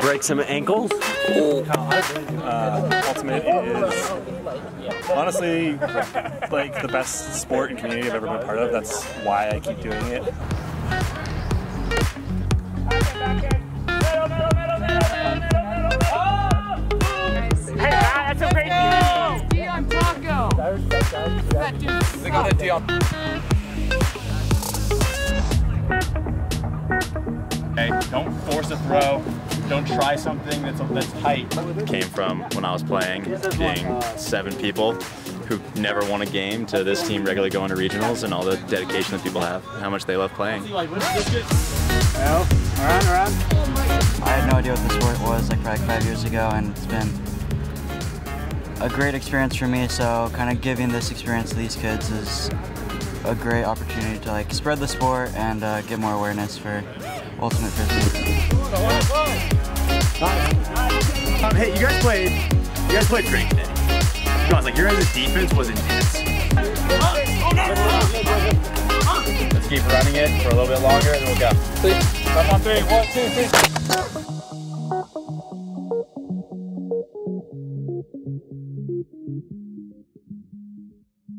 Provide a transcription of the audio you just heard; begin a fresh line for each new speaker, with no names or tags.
Break some ankles.
Uh, Ultimate is honestly like the best sport and community I've ever been part of. That's why I keep doing it.
Taco. That. They got a Dion.
Okay, don't force a throw. Don't try something that's that's tight.
Came from when I was playing, being seven people who never won a game to this team regularly going to regionals and all the dedication that people have, how much they love playing.
Well, around, around.
I had no idea what the sport was like probably five years ago, and it's been a great experience for me. So, kind of giving this experience to these kids is a great opportunity to like spread the sport and uh, get more awareness for ultimate frisbee.
Um, hey, you guys played. You guys played great today. Come on, like your guys' defense was intense.
Let's keep running it for a little bit longer and we'll go. Up on three. One, two, three.